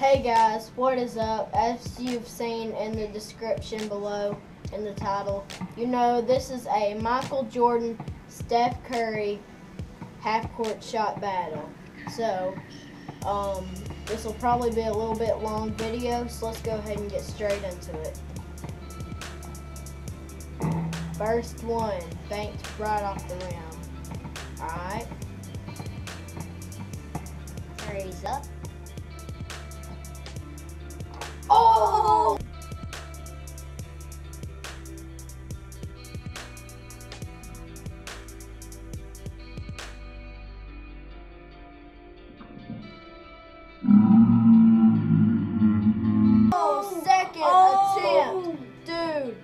Hey guys, what is up? As you've seen in the description below in the title, you know this is a Michael Jordan Steph Curry half court shot battle. So, um, this will probably be a little bit long video, so let's go ahead and get straight into it. First one, banked right off the rim. Alright. Curry's up. Oh! Oh, second attempt. Dude,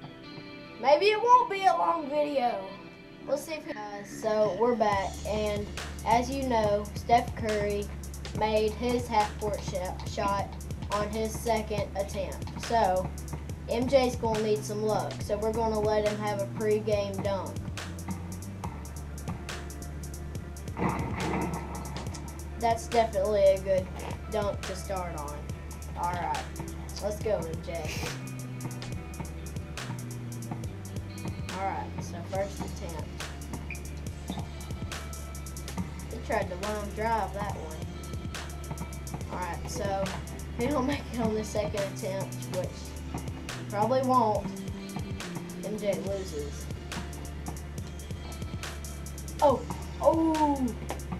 maybe it won't be a long video. We'll see if uh, so we're back and as you know, Steph Curry made his half court sh- shot on his second attempt. So MJ's gonna need some luck. So we're gonna let him have a pre-game dunk. That's definitely a good dunk to start on. Alright. Let's go, MJ. Alright, so first attempt. He tried to long drive that one. Alright, so he don't make it on the second attempt, which probably won't. MJ loses. Oh, oh,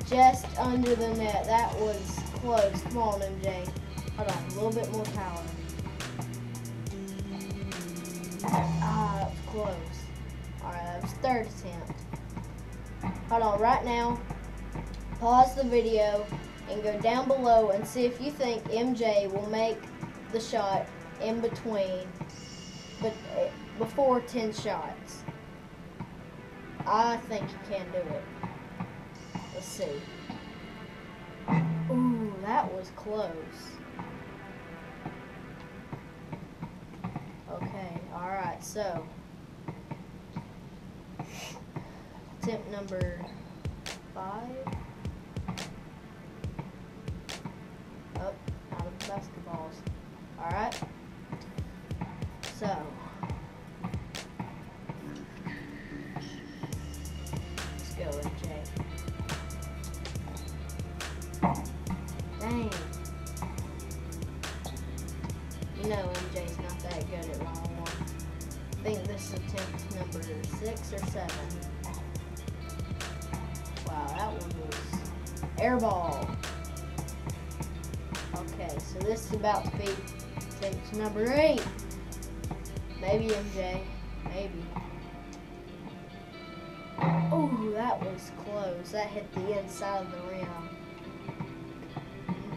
just under the net. That was close. Come on, MJ. Hold on, a little bit more power. Ah, that was close. Alright, that was third attempt. Hold on, right now, pause the video and go down below and see if you think MJ will make the shot in between, but uh, before 10 shots. I think he can do it. Let's see. Ooh, that was close. Okay, alright, so. Attempt number five. Think this is attempt number six or seven. Wow, that one was airball. Okay, so this is about to be attempt number eight. Maybe MJ. Maybe. Oh, that was close. That hit the inside of the rim.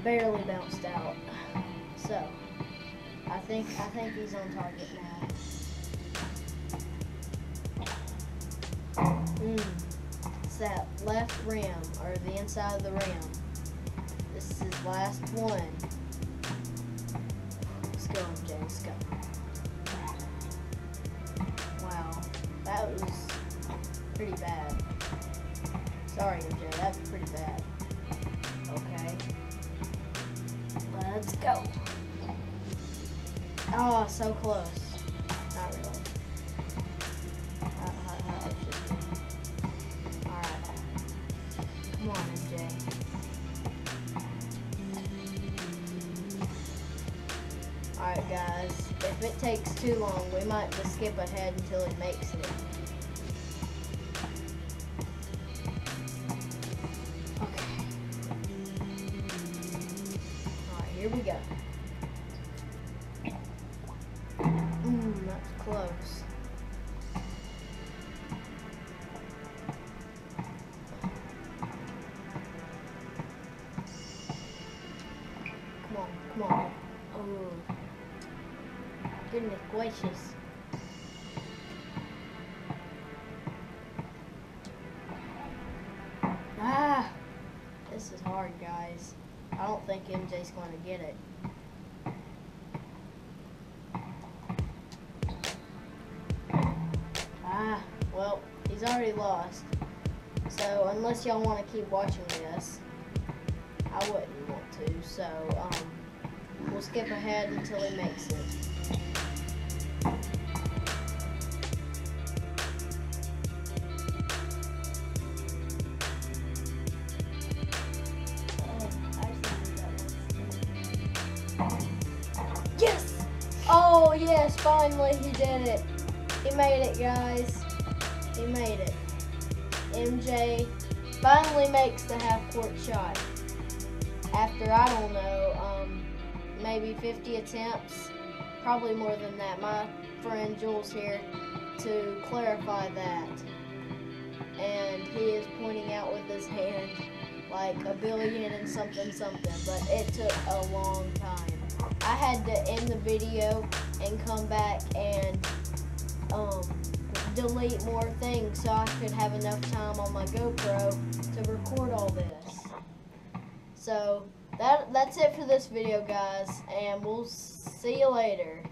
Barely bounced out. So, I think I think he's on target now. Mm. It's that left rim or the inside of the rim. This is last one. Let's go, MJ. Let's go. Wow, that was pretty bad. Sorry, MJ. That was pretty bad. Okay. Let's go. Oh, so close. Not really. Alright, guys. If it takes too long, we might just skip ahead until he makes it. Okay. Alright, here we go. Ah! This is hard, guys. I don't think MJ's going to get it. Ah, well, he's already lost. So, unless y'all want to keep watching this, I wouldn't want to. So, um, we'll skip ahead until he makes it. Oh, yes, finally he did it. He made it, guys. He made it. MJ finally makes the half court shot. After, I don't know, um, maybe 50 attempts. Probably more than that. My friend Jules here to clarify that. And he is pointing out with his hand like a billion and something something, but it took a long time. I had to end the video and come back and um, delete more things so I could have enough time on my GoPro to record all this. So that that's it for this video, guys, and we'll see you later.